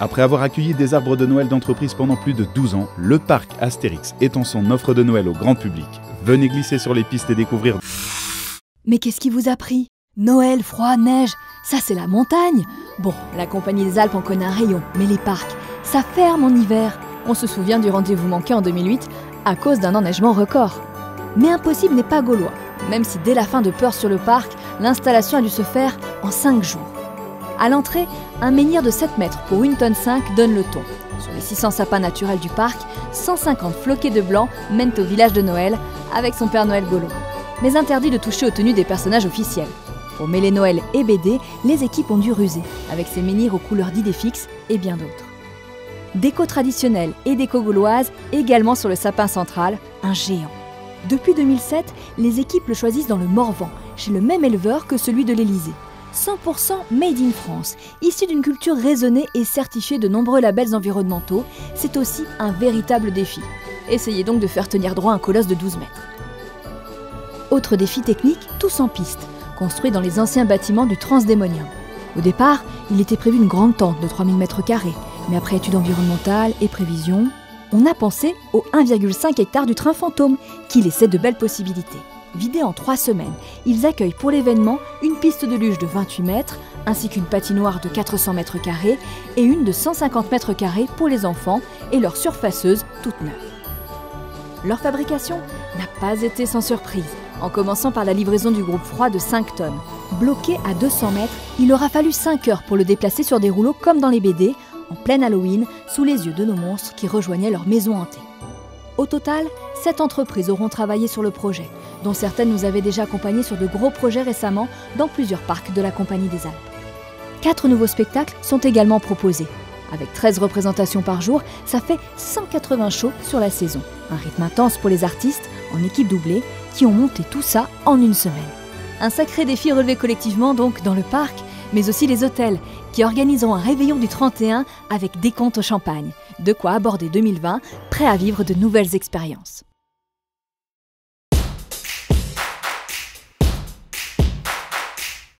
Après avoir accueilli des arbres de Noël d'entreprise pendant plus de 12 ans, le parc Astérix étend son offre de Noël au grand public. Venez glisser sur les pistes et découvrir. Mais qu'est-ce qui vous a pris? Noël, froid, neige, ça c'est la montagne. Bon, la Compagnie des Alpes en connaît un rayon, mais les parcs, ça ferme en hiver. On se souvient du rendez-vous manqué en 2008 à cause d'un enneigement record. Mais impossible n'est pas gaulois, même si dès la fin de Peur sur le parc, l'installation a dû se faire en 5 jours. À l'entrée, un menhir de 7 mètres pour 1 tonne 5 donne le ton. Sur les 600 sapins naturels du parc, 150 floqués de blanc mènent au village de Noël avec son Père Noël gaulois. Mais interdit de toucher aux tenues des personnages officiels. Pour mêler Noël et BD, les équipes ont dû ruser, avec ces menhirs aux couleurs d'idées fixes et bien d'autres. Déco traditionnelle et déco gauloise également sur le sapin central, un géant. Depuis 2007, les équipes le choisissent dans le Morvan, chez le même éleveur que celui de l'Élysée. 100% made in France, issu d'une culture raisonnée et certifiée de nombreux labels environnementaux, c'est aussi un véritable défi. Essayez donc de faire tenir droit un colosse de 12 mètres. Autre défi technique, tous en piste, construit dans les anciens bâtiments du Transdémonium. Au départ, il était prévu une grande tente de 3000 m2, mais après études environnementales et prévisions, on a pensé aux 1,5 hectare du train fantôme, qui laissait de belles possibilités. Vidé en trois semaines, ils accueillent pour l'événement une piste de luge de 28 mètres, ainsi qu'une patinoire de 400 mètres carrés et une de 150 mètres carrés pour les enfants et leur surfaceuse toute neuve. Leur fabrication n'a pas été sans surprise, en commençant par la livraison du groupe froid de 5 tonnes. Bloqué à 200 mètres, il aura fallu 5 heures pour le déplacer sur des rouleaux comme dans les BD, en pleine Halloween, sous les yeux de nos monstres qui rejoignaient leur maison hantée. Au total, 7 entreprises auront travaillé sur le projet, dont certaines nous avaient déjà accompagnés sur de gros projets récemment dans plusieurs parcs de la Compagnie des Alpes. Quatre nouveaux spectacles sont également proposés. Avec 13 représentations par jour, ça fait 180 shows sur la saison. Un rythme intense pour les artistes, en équipe doublée, qui ont monté tout ça en une semaine. Un sacré défi relevé collectivement donc dans le parc, mais aussi les hôtels, qui organiseront un réveillon du 31 avec des comptes au champagne. De quoi aborder 2020, prêt à vivre de nouvelles expériences.